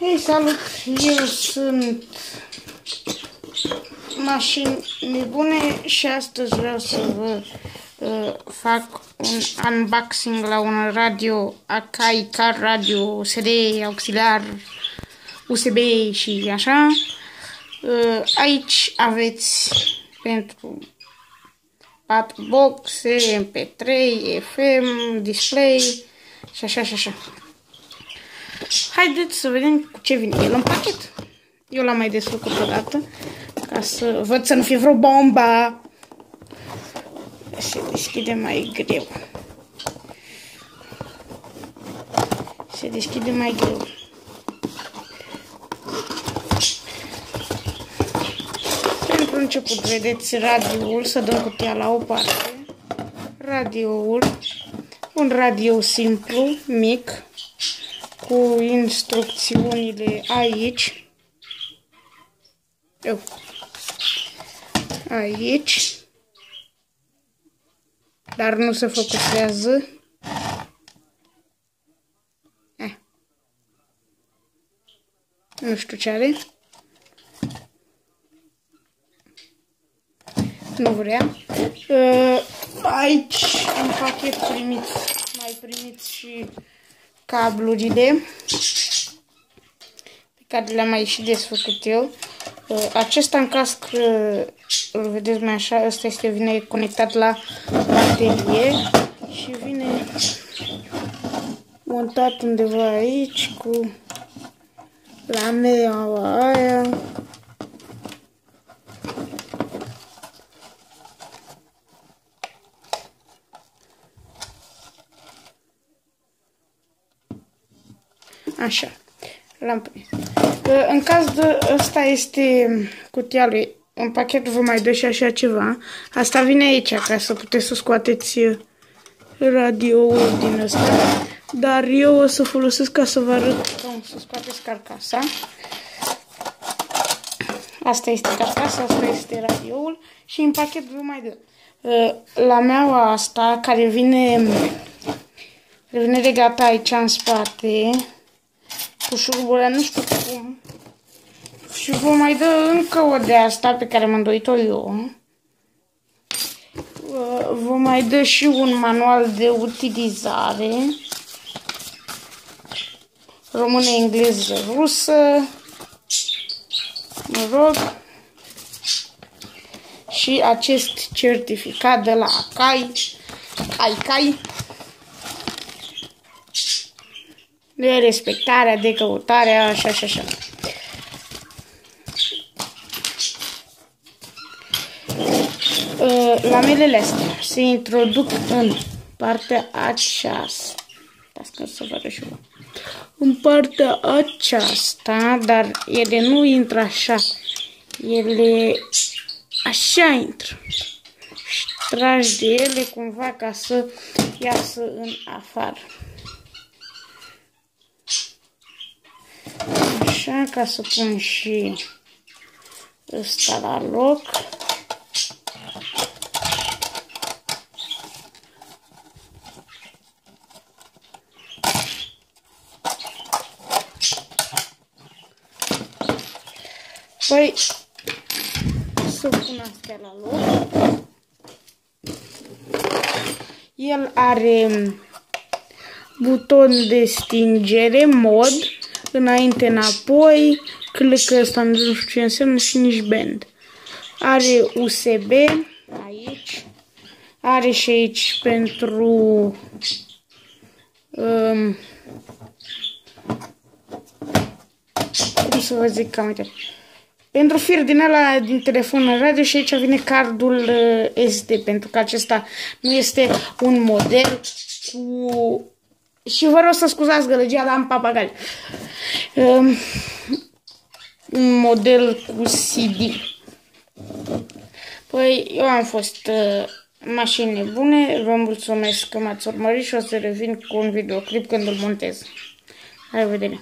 Hei, salut! Eu sunt mașini nebune și astăzi vreau să vă uh, fac un unboxing la un radio Akai Car Radio USD auxiliar USB și așa. Uh, aici aveți pentru 4 boxe, MP3, FM, display și așa și așa. Haideți să vedem cu ce vine el în pachet. Eu l-am mai desfăcut o dată ca să văd să nu fie vreo bomba. Se deschide mai greu. Se deschide mai greu. Pentru început, vedeți radioul, să dăm cutia la o parte. Radioul, un radio simplu, mic, cu instrucțiunile aici. Eu. Aici. Dar nu se focusează. Eh. Nu știu ce are. Nu vrea. Uh, aici, în pachet primiți, mai primiți și cablurile pe care le-am mai și desfăcut eu. Uh, acesta în caz că îl vedeți mai așa, ăsta este, vine conectat la baterie și vine montat undeva aici cu lameaua aia. Așa, l-am prins. În caz de ăsta este cutia lui, un pachet vă mai dă și așa ceva. Asta vine aici, ca să puteți să scoateți radioul din ăsta. Dar eu o să folosesc ca să vă arăt cum să scoateți carcasa. Asta este carcasa, asta este radioul și în pachet vă mai dă. La meaua asta, care vine, vine legată aici în spate, cu șurubul nu știu cum. Și vă mai dă încă o de asta pe care m-am îndoit-o eu. Vă mai dă și un manual de utilizare. Română, engleză, rusă. Mă rog. Și acest certificat de la ACAI. AICAI. De respectarea, de căutarea, așa și așa. Uh, Lamelele astea se introduc în partea aceasta. Asta să vă arăt și eu. În partea aceasta, dar ele nu intră așa. Ele așa intră. Și tragi de ele cumva ca să iasă în afară. Așa, ca să pun și ăsta la loc. Păi, să pun astea la loc. El are buton de stingere, mod, înainte, înapoi, click ăsta nu știu ce înseamnă și nici band. Are USB aici, are și aici pentru um, cum să vă zic cam uite. Pentru fir din ăla din telefon radio și aici vine cardul uh, SD, pentru că acesta nu este un model cu și vă rog să scuzați gălăgia, dar am papagal. Um, un model cu CD. Păi, eu am fost uh, mașini bune, vă mulțumesc că m-ați urmărit și o să revin cu un videoclip când îl montez. La revedere!